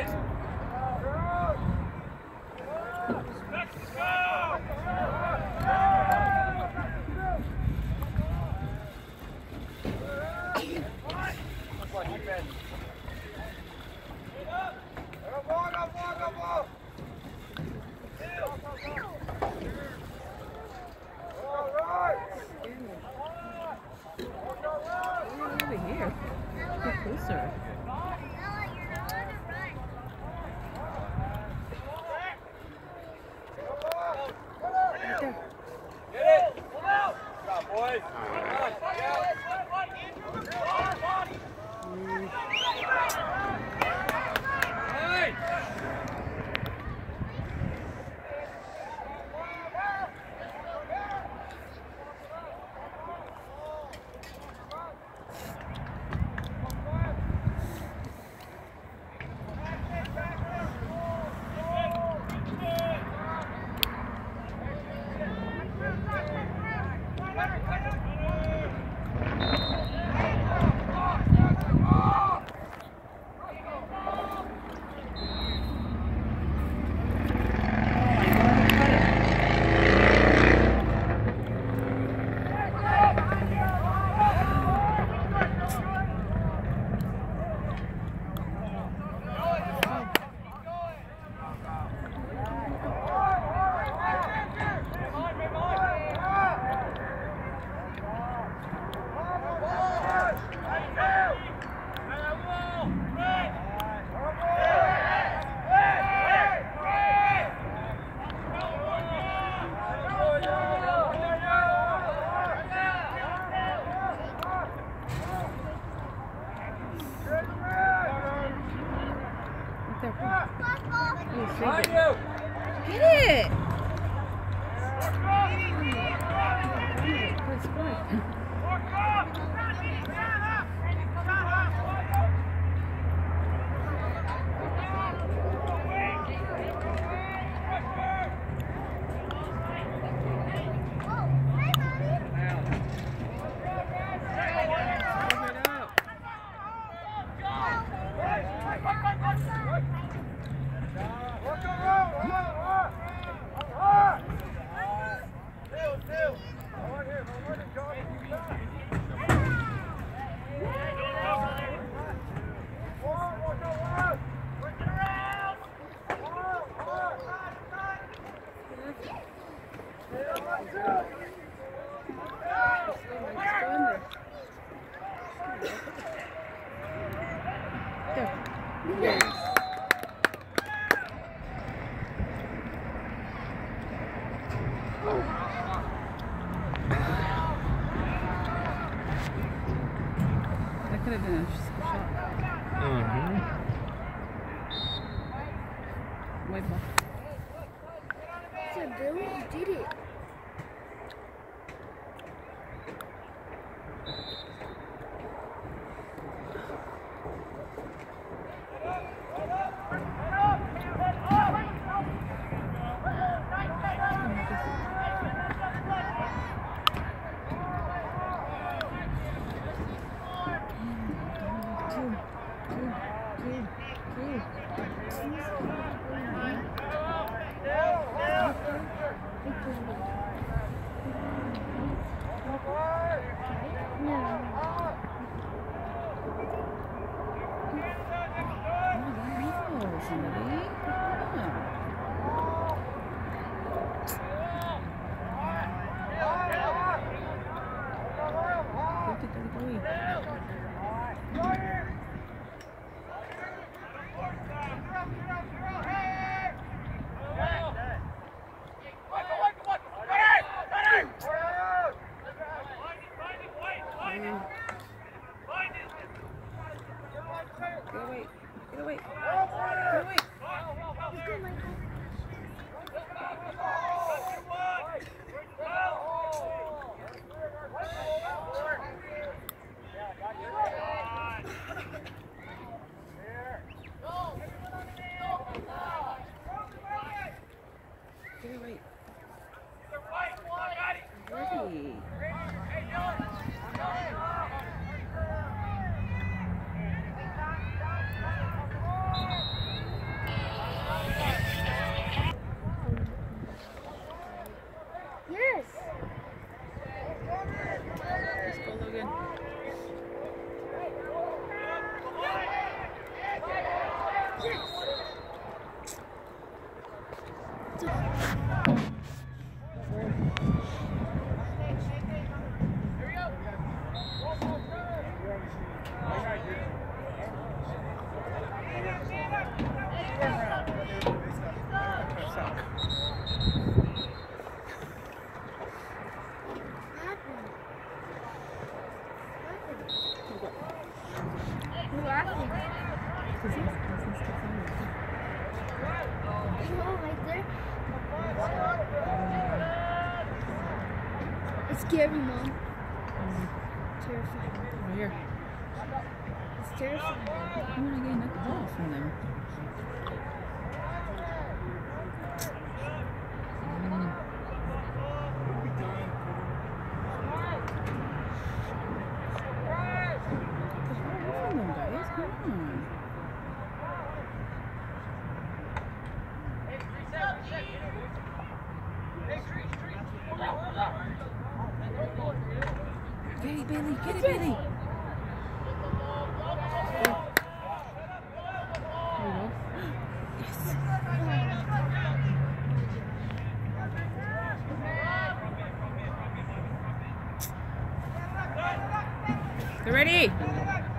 We're really closer. Better, better. Get it! Yeah. goodness. Fire! Who laughing? It's scary, Mom. Terrifying. Over here. It's terrifying. I'm gonna get knocked off from them. Mm. Get the hell away from them, guys. Come on. Get it, Bailey. Get it, Bailey. There you go. Yes. They're ready. Come on, guys.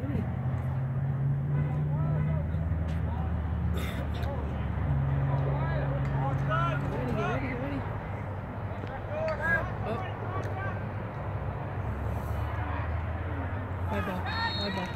Ready. Get ready, get ready, get ready. Oh. Bye ball. Bye ball.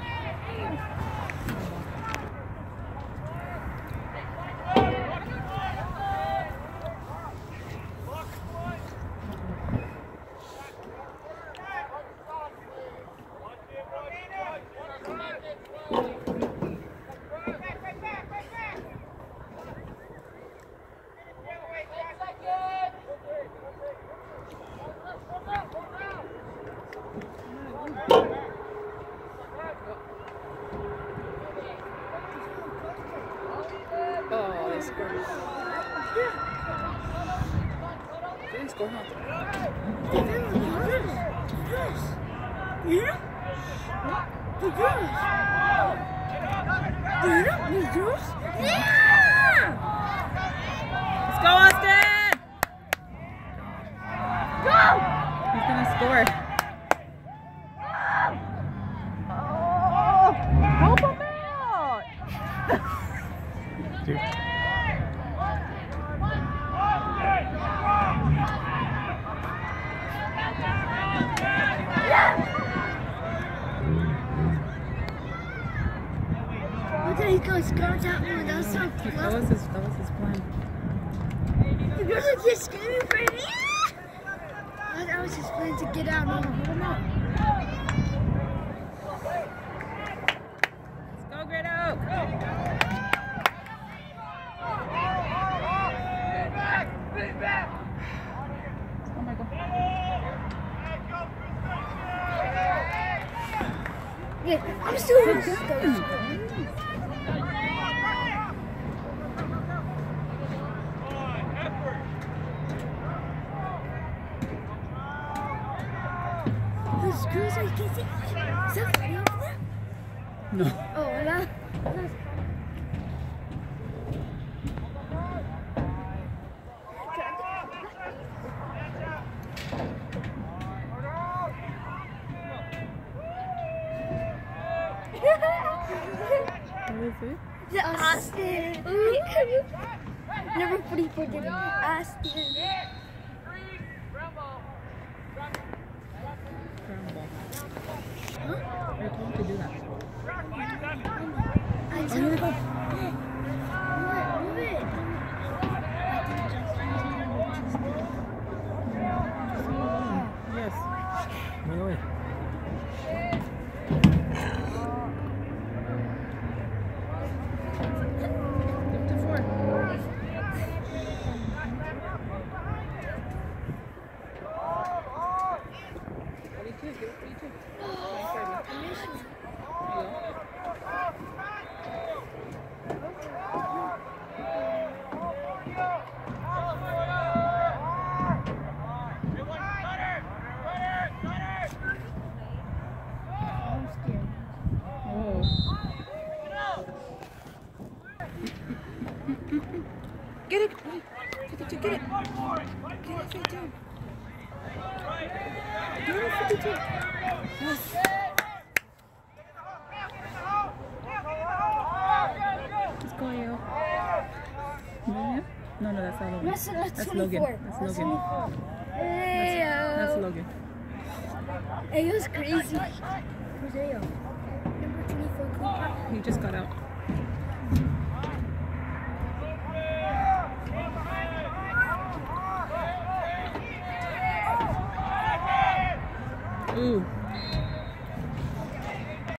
Oh, they scored. They didn't score, huh? Let's go, Austin! Go! He's gonna score. Just screaming for me. I was just planning to get out. Hold No. him up. Let's I'm still going to The screws are kissing. Is that funny over there? No. Oh, hola. What is it? The Austin. Number 44 did it. Austin. Ground ball. Huh? You're told to do that. Mm -hmm. Get it. Get it. Get it. Get it. Get it. Yes. Let's go, yo. No, no, no, that's not Logan. That's, that's, that's Logan. That's Logan. Hey, that's, that's Logan. Hey, it was crazy. Where's Ayo? Number 24 Cooper. He just got out. Ooh.